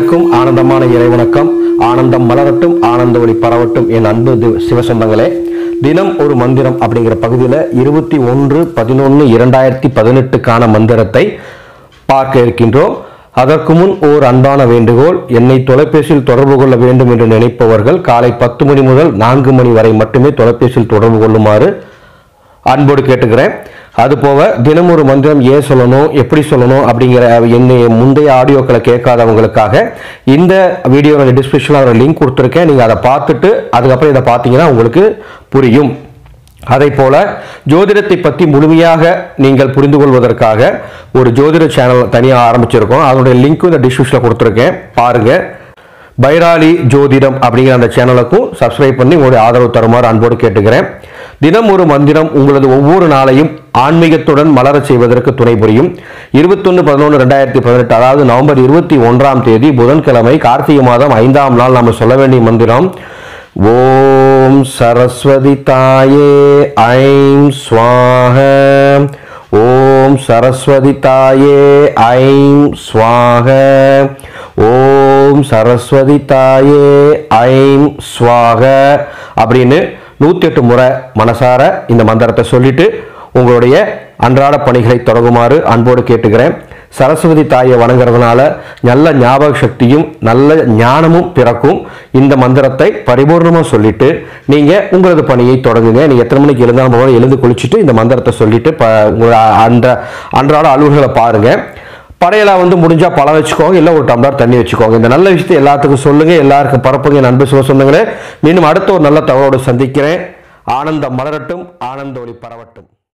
அனைவருக்கும் ஆனந்தமான இறைவணக்கம். ஆனந்தம் மலரட்டும் ஆனந்த ஒளி பரவட்டும் என் அன்பு சிவசொந்தங்களே தினம் ஒரு மந்திரம் அப்படிங்கிற பகுதியில் இருபத்தி ஒன்று பதினொன்று இரண்டாயிரத்தி பதினெட்டுக்கான மந்திரத்தை பார்க்க இருக்கின்றோம். அதற்கு முன் ஓர் அன்பான வேண்டுகோள் என்னை தொலைபேசியில் தொடர்பு கொள்ள வேண்டும் என்று நினைப்பவர்கள் காலை பத்து மணி முதல் நான்கு மணி வரை மட்டுமே தொலைபேசியில் தொடர்பு கொள்ளுமாறு அன்போடு கேட்டுக்கிறேன். அது போக தினம் ஒரு மந்திரம் ஏன் சொல்லணும் எப்படி சொல்லணும் அப்படிங்கிற என்னை முந்தைய ஆடியோக்களை கேட்காதவங்களுக்காக இந்த வீடியோவில் டிஸ்கிரிப்ஷனில் ஒரு லிங்க் கொடுத்துருக்கேன். நீங்கள் அதை பார்த்துட்டு அதுக்கப்புறம் இதை பார்த்தீங்கன்னா உங்களுக்கு புரியும். அதை போல ஜோதிடத்தை பற்றி முழுமையாக நீங்கள் புரிந்து கொள்வதற்காக ஒரு ஜோதிட சேனல் தனியாக ஆரம்பிச்சிருக்கோம். அதனுடைய லிங்க்கும் இந்த டிஸ்கிரிப்ஷனில் கொடுத்துருக்கேன். பாருங்கள் பைராலி ஜோதிடம் அப்படிங்கிற அந்த சேனலுக்கும் சப்ஸ்கிரைப் பண்ணி உங்களுடைய ஆதரவு தருமாறு அன்போடு கேட்டுக்கிறேன். தினம் ஒரு மந்திரம் உங்களது ஒவ்வொரு நாளையும் ஆன்மீகத்துடன் மலரச் செய்வதற்கு துணை புரியும். இருபத்தொன்று பதினொன்று ரெண்டாயிரத்தி பதினெட்டு அதாவது நவம்பர் இருபத்தி ஒன்றாம் தேதி புதன்கிழமை கார்த்திகை மாதம் ஐந்தாம் நாள் நாம் சொல்ல வேண்டிய மந்திரம். ஓம் சரஸ்வதி தாயே ஐம் ஸ்வாக ஓம் சரஸ்வதி தாயே ஐம் ஸ்வாக ஓம் சரஸ்வதி தாயே ஐம் ஸ்வாக அப்படின்னு நூற்றி எட்டு முறை மனசார இந்த மந்திரத்தை சொல்லிட்டு உங்களுடைய அன்றாட பணிகளை தொடங்குமாறு அன்போடு கேட்டுக்கிறேன். சரஸ்வதி தாயை வணங்குறதுனால நல்ல ஞாபக சக்தியும் நல்ல ஞானமும் பிறக்கும். இந்த மந்திரத்தை பரிபூர்ணமாக சொல்லிட்டு நீங்கள் உங்களது பணியை தொடங்குங்க. நீங்கள் எத்தனை மணிக்கு எழுந்தாலும் போல எழுந்து குளிச்சுட்டு இந்த மந்திரத்தை சொல்லிட்டு ப உங்களோட அன்ற அன்றாட அலுவல்களை பாருங்கள் படையெல்லாம் வந்து முடிஞ்சால் பழம் வச்சுக்கோங்க இல்லை ஒரு டம்ளர் தண்ணி வச்சுக்கோங்க. இந்த நல்ல விஷயத்தை எல்லாத்துக்கும் சொல்லுங்கள் எல்லாருக்கும் பரப்புங்க நண்பு சிவ சொந்தங்களே மீண்டும் அடுத்த ஒரு நல்ல தகவலோடு சந்திக்கிறேன். ஆனந்தம் மலரட்டும் ஆனந்த ஒளி பரவட்டும்.